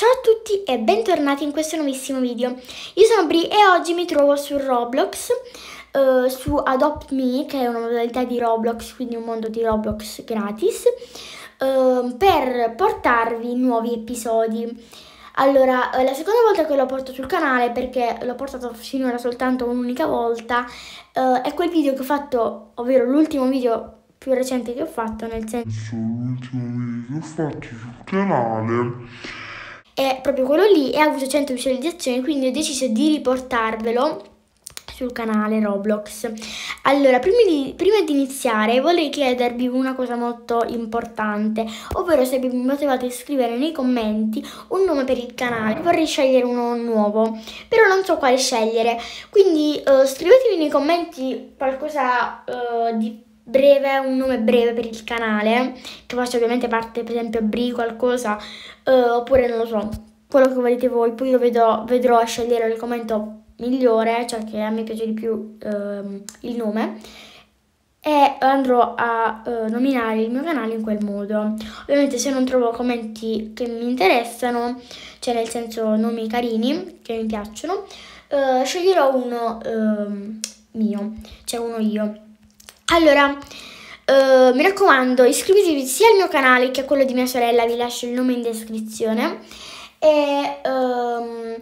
Ciao a tutti e bentornati in questo nuovissimo video. Io sono Bri e oggi mi trovo su Roblox, uh, su Adopt Me, che è una modalità di Roblox, quindi un mondo di Roblox gratis, uh, per portarvi nuovi episodi. Allora, uh, la seconda volta che lo porto sul canale, perché l'ho portato finora soltanto un'unica volta, è quel video che ho fatto, ovvero l'ultimo video più recente che ho fatto, nel senso l'ultimo video che ho fatto sul canale è proprio quello lì e ha avuto 100 visualizzazioni, quindi ho deciso di riportarvelo sul canale Roblox. Allora, prima di, prima di, iniziare vorrei chiedervi una cosa molto importante, ovvero se vi potevate scrivere nei commenti un nome per il canale. Vorrei scegliere uno nuovo, però non so quale scegliere, quindi uh, scrivetemi nei commenti qualcosa uh, di breve, un nome breve per il canale, che faccia ovviamente parte per esempio Bri qualcosa, uh, oppure non lo so, quello che volete voi, poi io vedo, vedrò a scegliere il commento migliore, cioè che a me piace di più uh, il nome e andrò a uh, nominare il mio canale in quel modo. Ovviamente se non trovo commenti che mi interessano, cioè nel senso nomi carini che mi piacciono, uh, sceglierò uno uh, mio, cioè uno io. Allora, uh, mi raccomando, iscrivetevi sia al mio canale che a quello di mia sorella, vi lascio il nome in descrizione. E, um,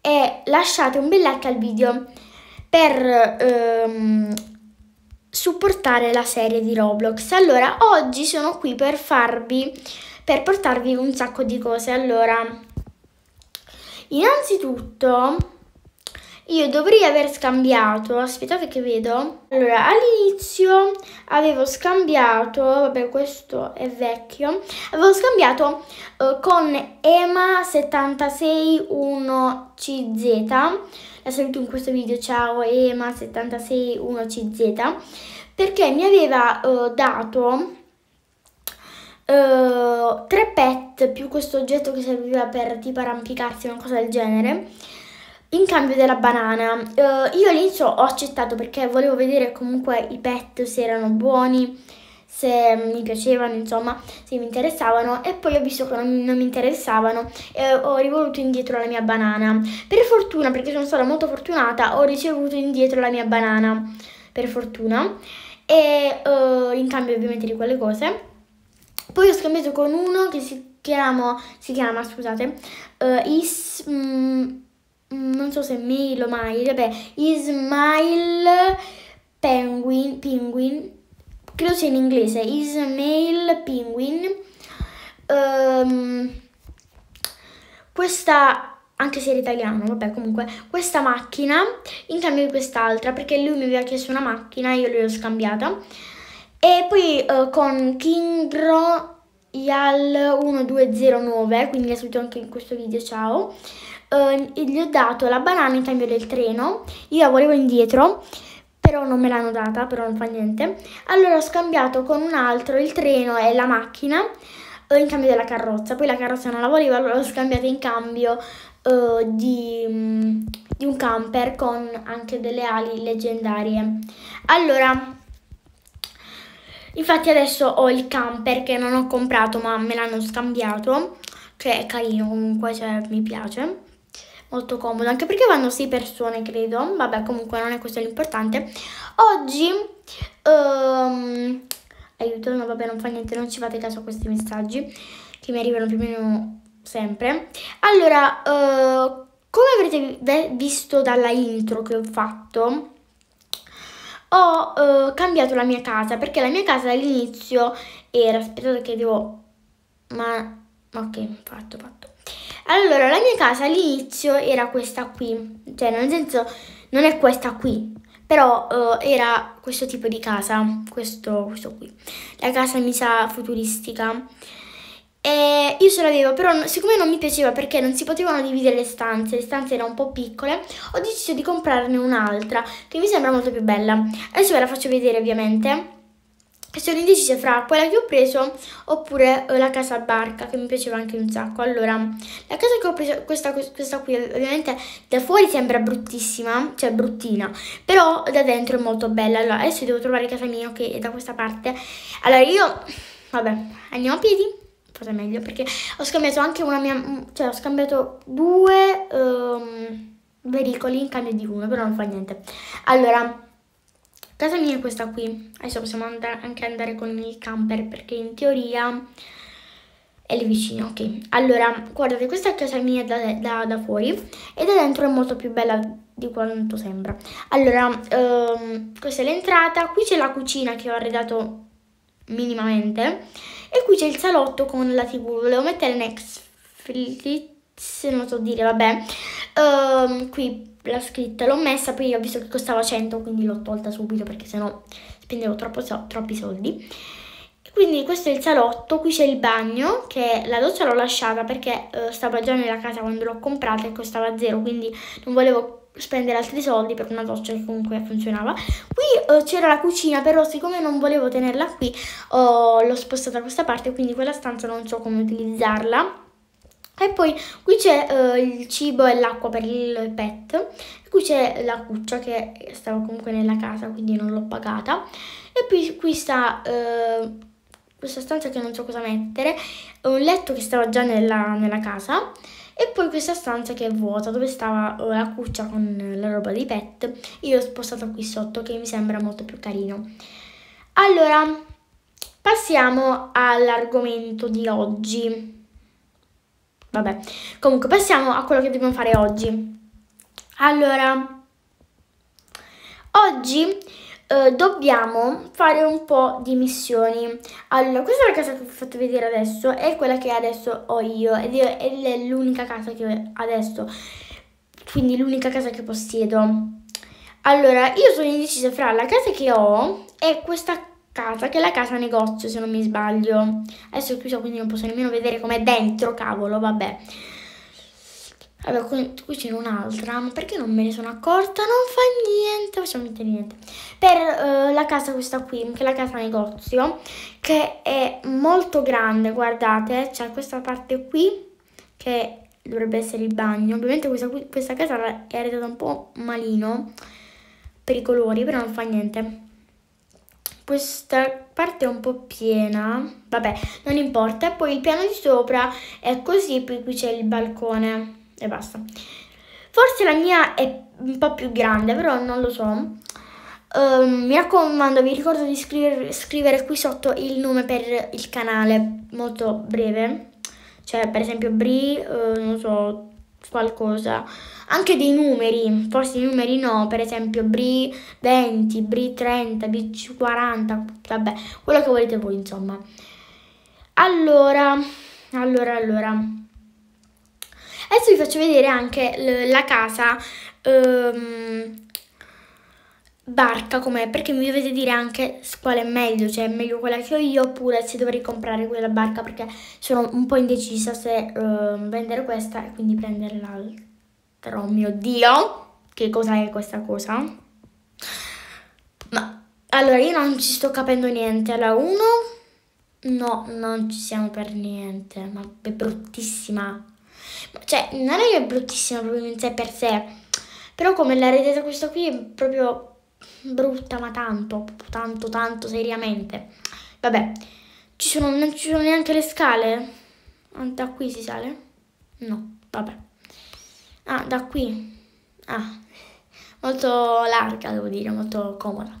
e lasciate un bel like al video per um, supportare la serie di Roblox. Allora, oggi sono qui per farvi, per portarvi un sacco di cose. Allora, innanzitutto io dovrei aver scambiato, aspettate che vedo. Allora, all'inizio avevo scambiato, vabbè questo è vecchio, avevo scambiato uh, con EMA761CZ, la saluto in questo video, ciao EMA761CZ, perché mi aveva uh, dato... Uh, tre pet più questo oggetto che serviva per tipo arrampicarsi, una cosa del genere in cambio della banana. Uh, io all'inizio ho accettato perché volevo vedere comunque i pet se erano buoni, se mi piacevano, insomma, se mi interessavano e poi ho visto che non, non mi interessavano e ho rivoluto indietro la mia banana. Per fortuna, perché sono stata molto fortunata, ho ricevuto indietro la mia banana, per fortuna, e uh, in cambio ovviamente di quelle cose. Poi ho scambiato con uno che si chiama, si chiama scusate, uh, Is... Mm, non so se mail o mail, vabbè, Ismail Penguin, Penguin, credo sia in inglese, Ismail Penguin. Um, questa, anche se era italiano, vabbè comunque, questa macchina in cambio di quest'altra, perché lui mi aveva chiesto una macchina, io gliel'ho scambiata. E poi uh, con Kingro Yal 1209, quindi l'ho subito anche in questo video, ciao eh, gli ho dato la banana in cambio del treno, io la volevo indietro, però non me l'hanno data, però non fa niente. Allora ho scambiato con un altro il treno e la macchina eh, in cambio della carrozza, poi la carrozza non la volevo, allora l'ho scambiata in cambio eh, di, mm, di un camper con anche delle ali leggendarie. Allora... Infatti adesso ho il camper che non ho comprato ma me l'hanno scambiato, che è carino comunque, cioè mi piace molto comodo, anche perché vanno 6 persone, credo. Vabbè, comunque non è questo l'importante. Oggi, um, aiuto, no, vabbè, non fa niente, non ci fate caso a questi messaggi che mi arrivano più o meno sempre. Allora, uh, come avrete visto dalla intro che ho fatto, ho uh, cambiato la mia casa perché la mia casa all'inizio era, aspettate che devo, ma ok, fatto, fatto. Allora, la mia casa all'inizio era questa qui, cioè nel senso non è questa qui, però uh, era questo tipo di casa, questo, questo qui. La casa mi sa futuristica. E io ce l'avevo, però siccome non mi piaceva perché non si potevano dividere le stanze, le stanze erano un po' piccole, ho deciso di comprarne un'altra che mi sembra molto più bella. Adesso ve la faccio vedere ovviamente sono indecisa fra quella che ho preso oppure eh, la casa barca che mi piaceva anche un sacco. Allora, la casa che ho preso, questa, questa qui ovviamente da fuori sembra bruttissima, cioè bruttina, però da dentro è molto bella. Allora, adesso devo trovare casa mia che è da questa parte. Allora, io, vabbè, andiamo a piedi, cosa è meglio perché ho scambiato anche una mia cioè ho scambiato due um, veicoli in cambio di uno però non fa niente allora casa mia è questa qui? Adesso possiamo andare, anche andare con il camper perché in teoria è lì vicino ok. Allora guardate questa è casa mia da, da, da fuori e da dentro è molto più bella di quanto sembra. Allora um, questa è l'entrata qui c'è la cucina che ho arredato minimamente e qui c'è il salotto con la tv, volevo mettere Netflix, non so dire, vabbè. Um, qui la scritta l'ho messa, poi ho visto che costava 100, quindi l'ho tolta subito perché sennò spendevo troppo, troppi soldi. Quindi questo è il salotto, qui c'è il bagno, che la doccia l'ho lasciata perché uh, stava già nella casa quando l'ho comprata e costava zero, quindi non volevo spendere altri soldi per una doccia che comunque funzionava. Qui uh, c'era la cucina, però siccome non volevo tenerla qui, uh, l'ho spostata da questa parte, quindi quella stanza non so come utilizzarla. E poi qui c'è uh, il cibo e l'acqua per il pet. E qui c'è la cuccia che stava comunque nella casa, quindi non l'ho pagata. E poi qui sta uh, questa stanza che non so cosa mettere, un letto che stava già nella, nella casa e poi questa stanza che è vuota, dove stava eh, la cuccia con la roba dei pet, io l'ho spostata qui sotto che mi sembra molto più carino. Allora, passiamo all'argomento di oggi. Vabbè, comunque passiamo a quello che dobbiamo fare oggi. Allora, oggi eh, dobbiamo fare un po' di missioni. Allora, questa è la casa che vi ho fatto vedere adesso, è quella che adesso ho io ed è l'unica casa che ho adesso, quindi l'unica casa che possiedo. Allora, io sono indecisa fra la casa che ho e questa casa, che è la casa negozio se non mi sbaglio. Adesso è chiusa quindi non posso nemmeno vedere com'è dentro, cavolo, vabbè. Vabbè, qui, qui c'è un'altra, ma perché non me ne sono accorta? Non fa niente, facciamo niente niente. Per uh, la casa questa qui, che è la casa negozio, che è molto grande, guardate, c'è questa parte qui, che dovrebbe essere il bagno. Ovviamente questa, qui, questa casa è arredata un po' malino, per i colori, però non fa niente. Questa parte è un po' piena, vabbè, non importa. Poi il piano di sopra è così, poi qui c'è il balcone e basta. Forse la mia è un po' più grande, però non lo so. Um, mi raccomando, vi ricordo di scrivere, scrivere qui sotto il nome per il canale, molto breve. Cioè, per esempio, Bri, uh, non so, qualcosa. Anche dei numeri, forse i numeri no, per esempio Bri 20, Bri 30, Bri 40, vabbè, quello che volete voi, insomma. Allora, allora, allora. Adesso vi faccio vedere anche la casa um, barca com'è, perché mi dovete dire anche quale è meglio, cioè è meglio quella che ho io oppure se dovrei comprare quella barca perché sono un po' indecisa se uh, vendere questa e quindi prendere l'altra. Oh mio Dio, che cosa è questa cosa? Ma allora io non ci sto capendo niente. Allora, uno, no, non ci siamo per niente, ma è bruttissima. Cioè, non è che è bruttissima proprio in sé per sé, però come l'ha redata questa qui è proprio brutta, ma tanto, tanto, tanto seriamente. Vabbè, ci sono, non ci sono neanche le scale? Ah, da qui si sale? No, vabbè. Ah, da qui. Ah, molto larga devo dire, molto comoda.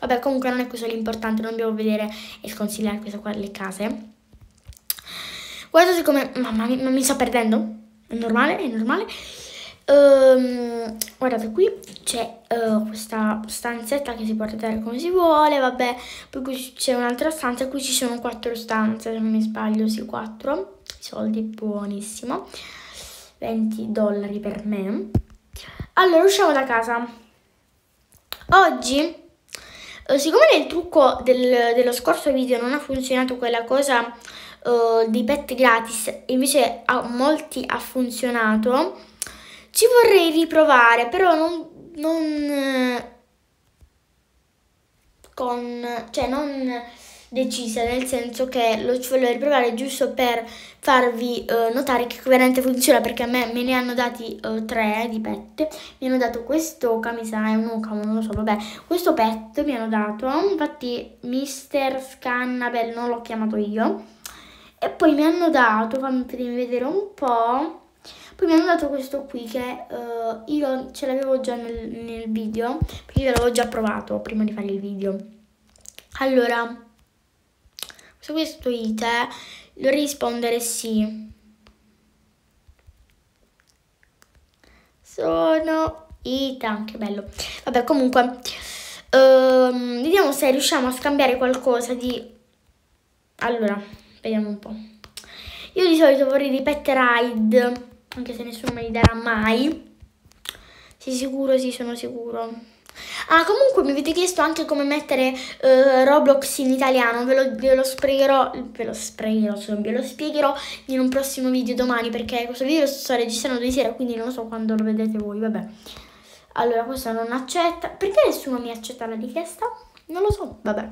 Vabbè, comunque non è questo l'importante, non dobbiamo vedere e sconsigliare queste qua le case. Guardate come... Mamma mia, ma mi sto perdendo? È normale? È normale? Um, guardate qui c'è uh, questa stanzetta che si può arredare come si vuole, vabbè, poi qui c'è un'altra stanza, qui ci sono quattro stanze, se non mi sbaglio, sì, quattro, soldi, buonissimo, 20 dollari per me. Allora, usciamo da casa. Oggi, uh, siccome nel trucco del, dello scorso video non ha funzionato quella cosa uh, di pet gratis, invece a molti ha funzionato, ci vorrei riprovare, però non, non con, cioè non decisa, nel senso che lo ci volevo riprovare giusto per farvi uh, notare che veramente funziona perché a me me ne hanno dati uh, tre di pet mi hanno dato questo camisa è un oca non lo so vabbè questo pet mi hanno dato infatti mister Scannabel non l'ho chiamato io E poi mi hanno dato, fammi vedere un po'. Poi mi hanno dato questo qui che uh, io ce l'avevo già nel, nel video, perché io l'avevo già provato prima di fare il video. Allora, su questo ite dovrei rispondere sì. Sono Ita, che bello. Vabbè, comunque, um, vediamo se riusciamo a scambiare qualcosa di... Allora, vediamo un po'. Io di solito vorrei ripetere ride anche se nessuno me li darà mai. Sei sicuro? Sì, sono sicuro. Ah, comunque mi avete chiesto anche come mettere uh, Roblox in italiano, ve lo, ve lo spiegherò, ve lo spiegherò, ve lo spiegherò in un prossimo video domani perché questo video sto registrando di sera, quindi non so quando lo vedete voi, vabbè. Allora, questo non accetta. Perché nessuno mi accetta la richiesta? Non lo so, vabbè.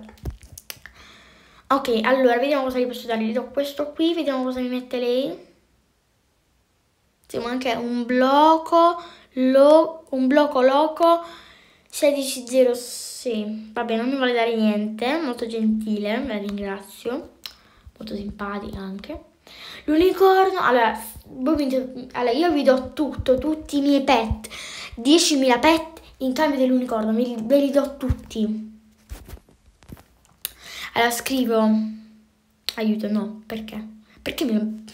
Ok, allora, vediamo cosa gli posso dare. Gli do questo qui, vediamo cosa mi mette lei. Ma anche un blocco, lo, un blocco loco 1606. Vabbè, non mi vuole dare niente, molto gentile, la ringrazio. Molto simpatica anche. L'unicorno, allora, allora, io vi do tutto, tutti i miei pet, 10.000 pet in cambio dell'unicorno, ve li do tutti. Allora scrivo, aiuto, no, perché? Perché mi...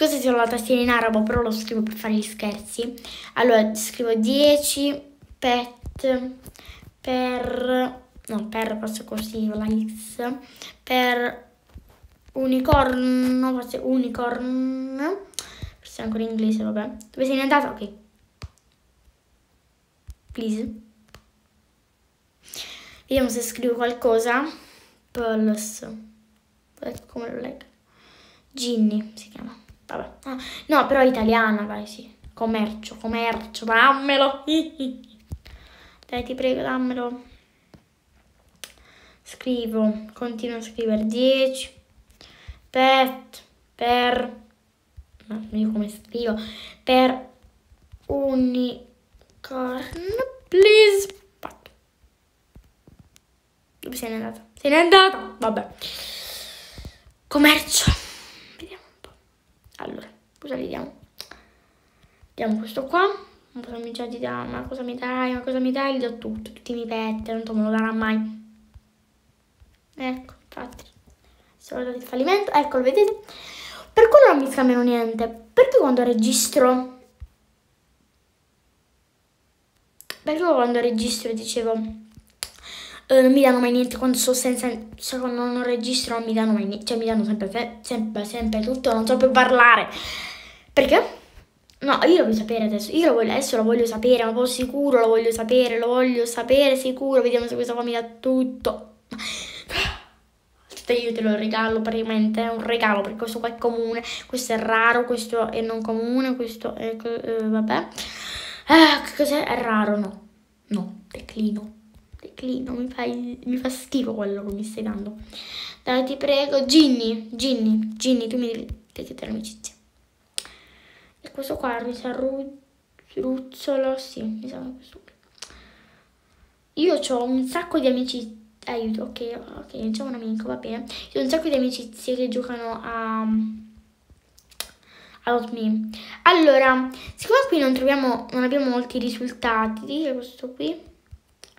Se ho la tastiera in arabo, però lo scrivo per fare gli scherzi. Allora, scrivo 10 pet per... No, per forse così, la X. Per unicorno, forse unicorn. Forse è ancora in inglese, vabbè. Dove sei andata? Ok. Please. Vediamo se scrivo qualcosa. Pulse. Come lo leggo. Ginny si chiama. Vabbè. Ah, no, però italiana, vai, sì. Commercio, commercio, dammelo. Dai, ti prego, dammelo. Scrivo, continuo a scrivere 10 pet per no, non come scrivo per unicorn please fatto dove sei andata? se n'è andata vabbè commercio cosa vediamo? Vediamo questo qua. Cosa mi già ti dà? Ma cosa mi dai? Ma cosa mi dai? Gli do tutto, tutti i miei pet, tanto me lo darà mai. Ecco, infatti. Sono dato il fallimento. Ecco, lo vedete? Per quello non mi scambiano niente. Perché quando registro... Perché quando registro dicevo eh, non mi danno mai niente quando sono senza, quando non registro non mi danno mai niente, cioè mi danno sempre, sempre, sempre tutto, non so più parlare. Perché? No, io lo voglio sapere adesso, io lo voglio, adesso lo voglio sapere, ma poi sicuro lo voglio sapere, lo voglio sapere sicuro, vediamo se questa qua mi dà tutto. Io te lo regalo praticamente, è un regalo perché questo qua è comune, questo è raro, questo è non comune, questo è, eh, vabbè. Eh, che cos'è? È raro, no, no, declino declino, mi, fai, mi fa schifo quello che mi stai dando. Dai, ti prego, Ginny, Ginny, Ginny, tu mi devi chiedere amicizia. Questo qua, mi sa ruzzolo, sì, mi sa questo qui. Io ho un sacco di amici, aiuto, ok, ok, c'è un amico, va bene. Io ho un sacco di amicizie che giocano a... Out Me. Allora, siccome qui non troviamo, non abbiamo molti risultati, questo qui,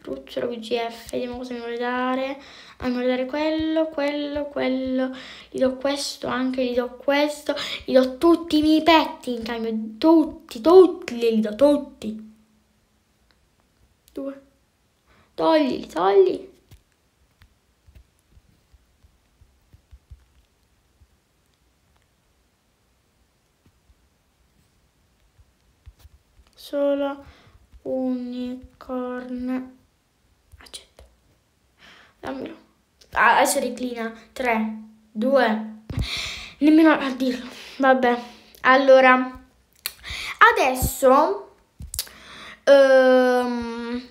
Ruzzolo VGF, vediamo cosa mi vuole dare. Vuole dare quello, quello, quello. Gli do questo, anche gli do questo. Gli do tutti i miei petti in cambio. Tutti, tutti, li do tutti. Due. Togli, togli. Solo unicorn Dammelo. Ah, adesso reclina. 3, 2. Nemmeno a dirlo. Vabbè. Allora. Adesso. Um,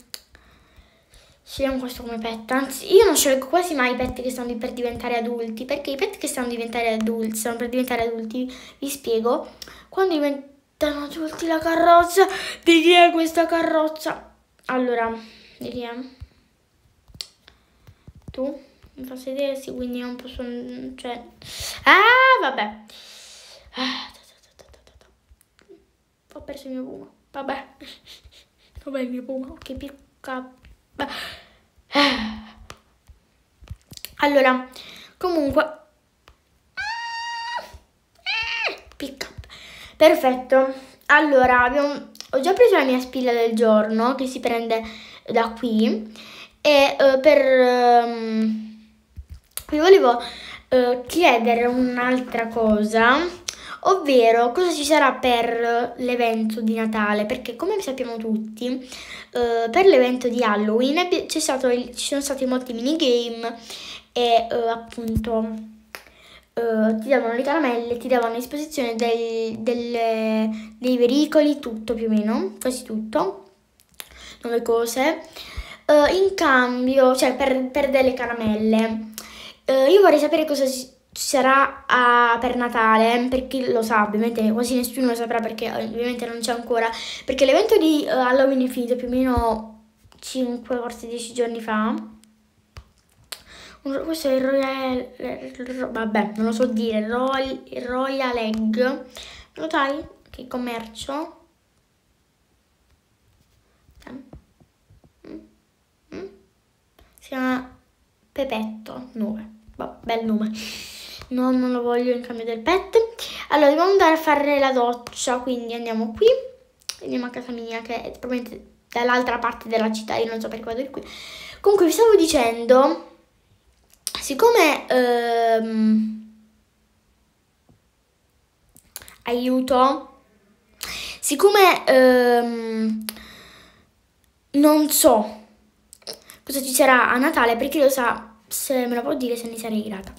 scegliamo questo come pet. Anzi, io non scelgo quasi mai i pet che stanno per diventare adulti. Perché i pet che stanno, diventare adulti, stanno per diventare adulti, vi spiego. Quando diventano adulti la carrozza, di chi è questa carrozza? Allora, vediamo tu mi fa sedersi, quindi non posso, cioè, ah, vabbè. Ah, ho perso il mio puma, vabbè. Dov'è il mio puma? Che picca. Allora, comunque... Picca. Perfetto. Allora, abbiamo... ho già preso la mia spilla del giorno che si prende da qui e uh, per... Um, vi volevo uh, chiedere un'altra cosa ovvero cosa ci sarà per l'evento di Natale, perché come sappiamo tutti, uh, per l'evento di Halloween il, ci sono stati molti minigame e uh, appunto uh, ti davano le caramelle, ti davano a disposizione dei, delle, dei veicoli, tutto più o meno, quasi tutto, nuove cose. in cambio, cioè per, per delle caramelle, io vorrei sapere cosa ci sarà a, per Natale, per chi lo sa, ovviamente quasi nessuno lo saprà perché ovviamente non c'è ancora, perché l'evento di uh, Halloween è finito più o meno 5, forse 10 giorni fa. Questo è il Royal, vabbè, non lo so dire, Royal, Royal Egg. Lo sai? Che commercio? Mm, mm. Si chiama Pepetto 9. Boh, bel nome no, non lo voglio in cambio del pet. Allora, dobbiamo andare a fare la doccia, quindi andiamo qui, andiamo a casa mia che è probabilmente dall'altra parte della città, io non so perché vado qui. Comunque vi stavo dicendo, siccome... Ehm, aiuto, siccome ehm, non so cosa ci sarà a Natale, perché lo sa, se me lo può dire se ne sarei grata.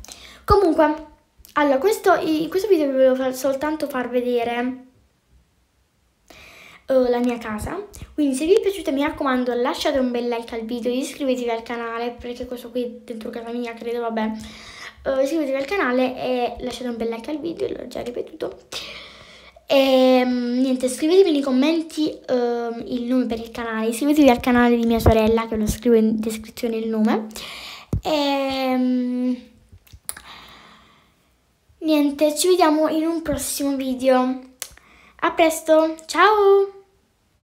Comunque, allora, questo, in questo video vi volevo soltanto far vedere uh, la mia casa. Quindi se vi è piaciuta mi raccomando lasciate un bel like al video, iscrivetevi al canale, perché questo qui dentro casa mia, credo, vabbè. Uh, iscrivetevi al canale e lasciate un bel like al video, l'ho già ripetuto. E um, niente, scrivetemi nei commenti uh, il nome per il canale, iscrivetevi al canale di mia sorella che lo scrivo in descrizione il nome. E... Um, Niente, ci vediamo in un prossimo video. A presto, ciao!